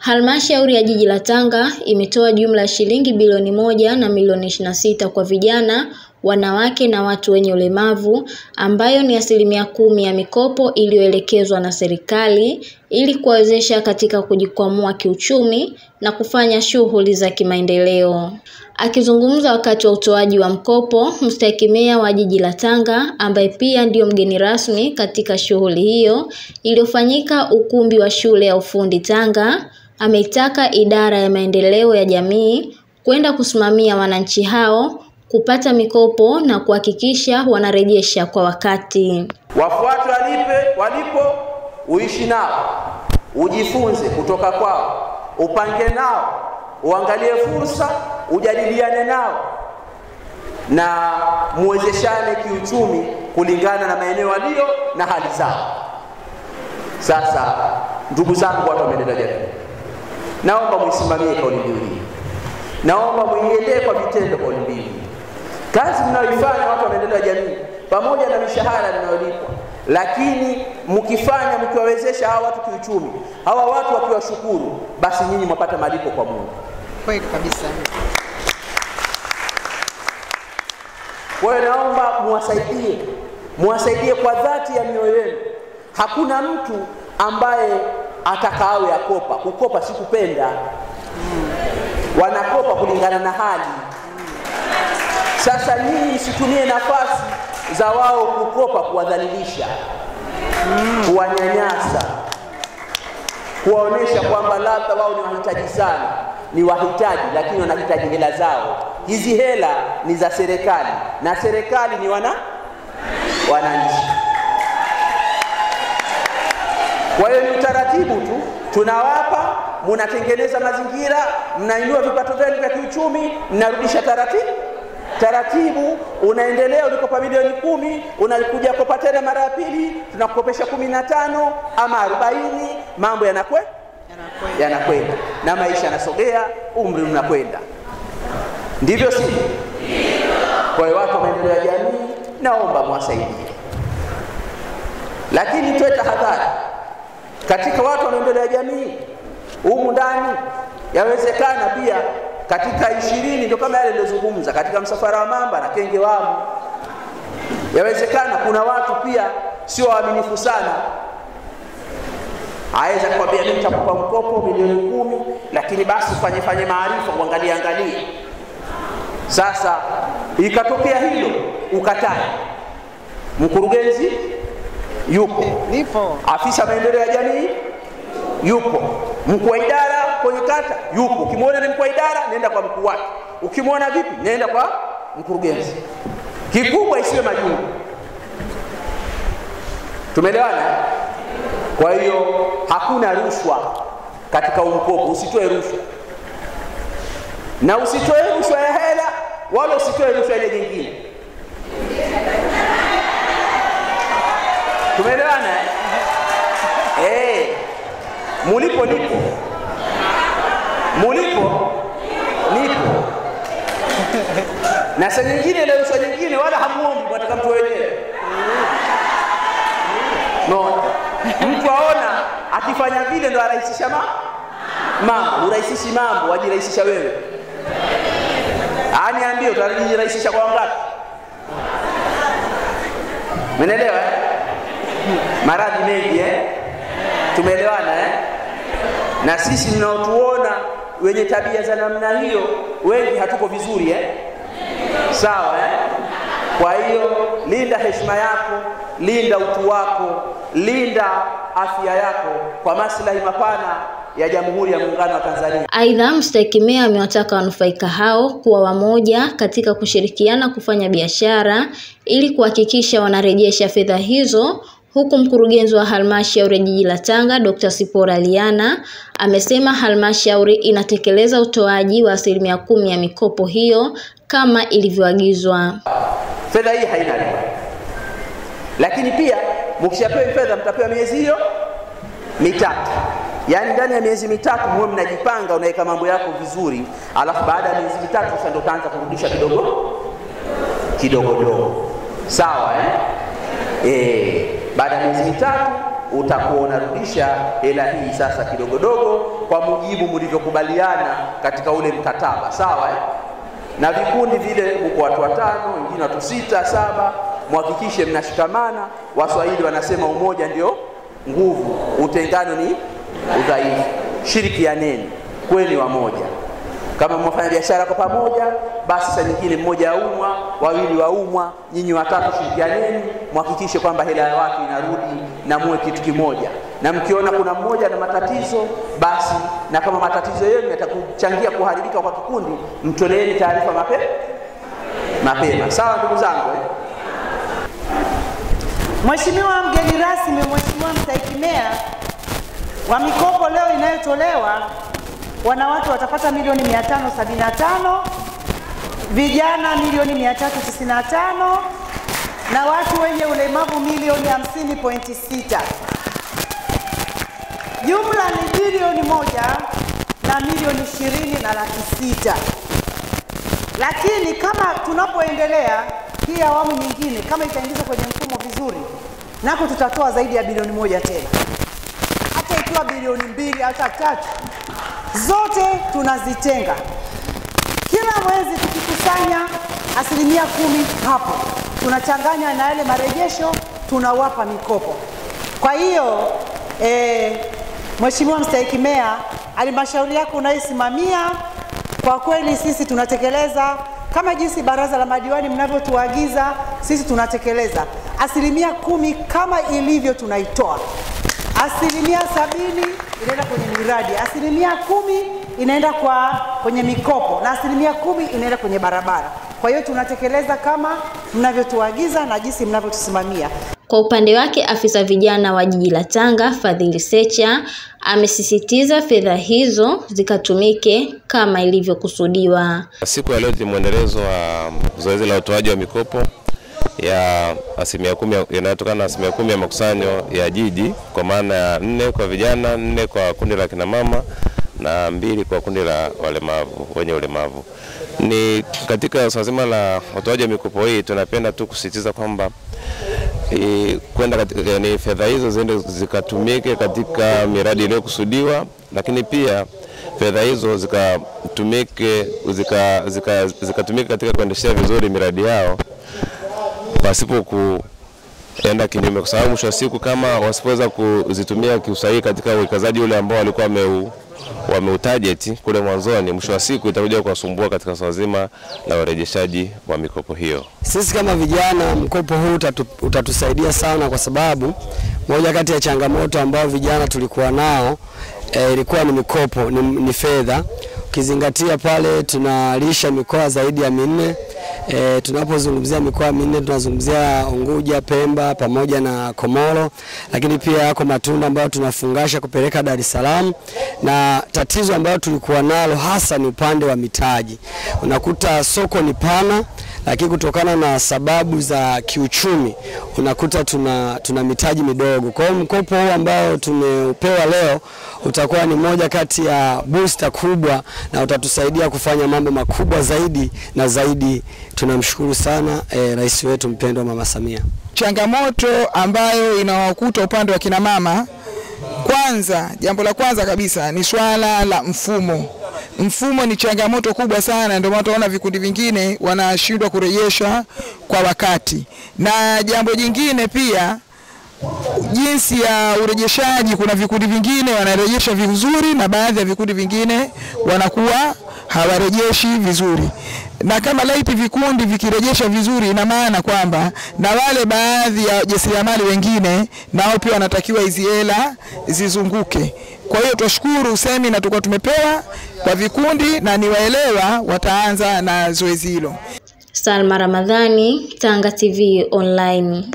Halmashauri ya Jiji la Tanga imetoa jumla ya shilingi bilioni moja na milioni 26 kwa vijana, wanawake na watu wenye ulemavu ambayo ni asilimia kumi ya mikopo iliyoelekezwa na serikali ili kuwawezesha katika kujikwamua kiuchumi na kufanya shughuli za kimaendeleo. Akizungumza wakati wa utoaji wa mkopo, mstahiki meya wa Jiji la Tanga ambaye pia ndiyo mgeni rasmi katika shughuli hiyo iliyofanyika ukumbi wa shule ya ufundi Tanga ameitaka idara ya maendeleo ya jamii kwenda kusimamia wananchi hao kupata mikopo na kuhakikisha wanarejesha kwa wakati. Wafuate walipe walipo, uishi nao, ujifunze kutoka kwao, upange nao, uangalie fursa, ujadiliane nao na muwezeshane kiuchumi kulingana na maeneo walio na hali zao. Sasa ndugu zangu, watu wa maendeleo ya jamii, naomba muisimamie kauli mbiu hii, naomba muiendee kwa vitendo kauli mbiu hii. Kazi mnayoifanya watu wa maendeleo ya jamii, pamoja na mishahara mnayolipwa, lakini mkifanya mkiwawezesha hawa watu kiuchumi, hawa watu wakiwashukuru, basi nyinyi mwapata malipo kwa Mungu. Kweli kabisa. Kwa hiyo naomba muwasaidie, muwasaidie kwa dhati ya mioyo yenu. Hakuna mtu ambaye atakawe akopa. Kukopa si kupenda, wanakopa kulingana na hali. Sasa nyinyi situmie nafasi za wao kukopa kuwadhalilisha, kuwanyanyasa, kuwaonyesha kwamba labda wao ni wahitaji sana. Ni wahitaji, lakini wanahitaji hela zao. Hizi hela ni za serikali na serikali ni wana wananchi. Kwa hiyo ni utaratibu tu tunawapa, munatengeneza mazingira, mnainua vipato vyenu vya kiuchumi, mnarudisha taratibu taratibu, unaendelea. Ulikopa milioni kumi, unakuja kopa tena mara ya pili, tunakukopesha kumi na tano ama arobaini, mambo yanakwe Yanakwenda. yanakwenda na maisha yanasogea, umri unakwenda, ndivyo si? Kwa hiyo watu wa maendeleo ya jamii, naomba mwasaidie, lakini tuwe tahadhari katika watu wanaendelea jamii humu ndani. Yawezekana pia katika ishirini ndio kama yale niliyozungumza katika msafara wa mamba na kenge wamo, yawezekana kuna watu pia sio waaminifu sana aweza kuambia mimi nitakupa mkopo milioni kumi, lakini basi fanye fanye maarifa, uangalie angalie. Sasa ikatokea hilo ukatae, mkurugenzi yupo, Nipo. afisa maendeleo ya jamii yupo, mkuu wa idara kwenye kata yupo. Ukimwona ni mkuu wa idara, nenda kwa mkuu wake. Ukimwona vipi, nenda kwa mkurugenzi. Kikubwa isiwe majungu. Tumeelewana? Kwa hiyo hakuna rushwa katika umkopo, usitoe rushwa na usitoe rushwa ya hela wala usitoe rushwa ile nyingine. Tumeelewana? eh? Hey, mulipo nipo, mulipo nipo, na saa nyingine leo, saa nyingine wala hamuombi, mwataka mtu wenyewe no. Mtu aona akifanya vile ndo arahisisha ma mambo, urahisishi mambo, wajirahisisha wewe. Aniambie, utajirahisisha kwa wangapi? Menelewa eh? Maradhi mengi eh? Tumeelewana eh? Na sisi mnaotuona wenye tabia za namna hiyo wengi hatuko vizuri eh? Sawa eh? Kwa hiyo linda heshima yako, linda utu wako, linda afya yako kwa maslahi mapana ya Jamhuri ya Muungano wa Tanzania. Aidha, mstahiki meya amewataka wanufaika hao kuwa wamoja katika kushirikiana kufanya biashara ili kuhakikisha wanarejesha fedha hizo, huku mkurugenzi wa halmashauri ya jiji la Tanga Dr. Sipora Liana amesema halmashauri inatekeleza utoaji wa asilimia kumi ya mikopo hiyo kama ilivyoagizwa. Fedha hii haina riba, lakini pia mkishapewa fedha mtapewa miezi hiyo mitatu, yaani ndani ya miezi mitatu muwe mnajipanga, unaweka mambo yako vizuri, alafu baada ya miezi mitatu sasa ndio utaanza kurudisha kidogo kidogo dogo, sawa eh? Eh, baada ya miezi mitatu utakuwa unarudisha hela hii sasa kidogodogo kwa mujibu mlivyokubaliana katika ule mkataba, sawa eh? na vikundi vile, huko watu watano, wengine watu sita, saba, muhakikishe mnashikamana. Waswahili wanasema umoja ndio nguvu, utengano ni udhaifu. Shirikianeni, kweni wamoja. Kama mwafanya biashara kwa pamoja, basi saa nyingine mmoja aumwa, wawili waumwa, nyinyi watatu shirikianeni, mhakikishe kwamba hela ya watu inarudi na muwe kitu kimoja. Na mkiona kuna mmoja na matatizo, basi na kama matatizo yenu yatakuchangia kuharibika kwa kikundi, mtoleeni taarifa mapema mapema. Sawa ndugu zangu eh? Mheshimiwa mgeni rasmi, Mheshimiwa mstahiki meya wa mikopo leo inayotolewa, wanawake watapata milioni 575, vijana milioni 395 na watu wenye ulemavu milioni 50.6. Jumla ni bilioni moja na milioni ishirini na laki sita. Lakini kama tunapoendelea hii awamu nyingine, kama itaingizwa kwenye mfumo vizuri, nako tutatoa zaidi ya bilioni moja tena, hata bilioni mbili hata tatu, zote tunazitenga. Kila mwezi tukikusanya asilimia kumi hapo tunachanganya na yale marejesho tunawapa mikopo. Kwa hiyo eh, Mheshimiwa mstahiki meya, halmashauri yako unaisimamia. Kwa kweli sisi tunatekeleza. Kama jinsi baraza la madiwani mnavyotuagiza, sisi tunatekeleza. Asilimia kumi kama ilivyo tunaitoa asilimia sabini inaenda kwenye miradi, asilimia kumi inaenda kwa kwenye mikopo na asilimia kumi inaenda kwenye barabara. Kwa hiyo tunatekeleza kama mnavyotuagiza na jinsi mnavyotusimamia. Kwa upande wake afisa vijana wa jiji la Tanga Fadhili Secha amesisitiza fedha hizo zikatumike kama ilivyokusudiwa. Siku ya leo ni mwendelezo wa zoezi la utoaji wa mikopo ya asilimia kumi inayotokana na asilimia kumi ya makusanyo ya jiji kwa maana ya nne kwa vijana, nne kwa kundi la kinamama na mbili kwa kundi la walemavu wenye ulemavu. Ni katika swala zima la utoaji wa mikopo hii, tunapenda tu kusisitiza kwamba kwenda katika ni fedha hizo ziende zikatumike katika miradi iliyokusudiwa, lakini pia fedha hizo zikatumike zikatumike zika, zika, katika kuendeshea vizuri miradi yao pasipo kuenda kinyume, kwa sababu mwisho wa siku kama wasipoweza kuzitumia kiusahihi katika uwekezaji ule ambao walikuwa wameu wameutarget kule mwanzoni, mwisho wa siku itakuja kuwasumbua katika swala zima la urejeshaji wa mikopo hiyo. Sisi kama vijana, mkopo huu utatu, utatusaidia sana, kwa sababu moja kati ya changamoto ambayo vijana tulikuwa nao e, ilikuwa ni mikopo, ni, ni fedha. Ukizingatia pale tunalisha mikoa zaidi ya minne. E, tunapozungumzia mikoa minne tunazungumzia Unguja, Pemba pamoja na Komoro, lakini pia yako matunda ambayo tunafungasha kupeleka Dar es Salaam, na tatizo ambayo tulikuwa nalo hasa ni upande wa mitaji. Unakuta soko ni pana, lakini kutokana na sababu za kiuchumi unakuta tuna, tuna mitaji midogo. Kwa hiyo mkopo huu ambao tumeupewa leo utakuwa ni moja kati ya booster kubwa na utatusaidia kufanya mambo makubwa zaidi na zaidi. Tunamshukuru sana eh, rais wetu mpendwa Mama Samia. Changamoto ambayo inawakuta upande wa kina mama, kwanza, jambo la kwanza kabisa ni swala la mfumo. Mfumo ni changamoto kubwa sana, ndio maana tunaona vikundi vingine wanashindwa kurejesha kwa wakati, na jambo jingine pia jinsi ya urejeshaji, kuna vikundi vingine wanarejesha vizuri na baadhi ya vikundi vingine wanakuwa hawarejeshi vizuri, na kama laiti vikundi vikirejesha vizuri, ina maana kwamba na wale baadhi ya wajasiriamali wengine nao pia wanatakiwa hizi hela zizunguke. Kwa hiyo twashukuru semina tulikuwa tumepewa kwa vikundi na niwaelewa wataanza na zoezi hilo. Salma Ramadhani, Tanga TV Online.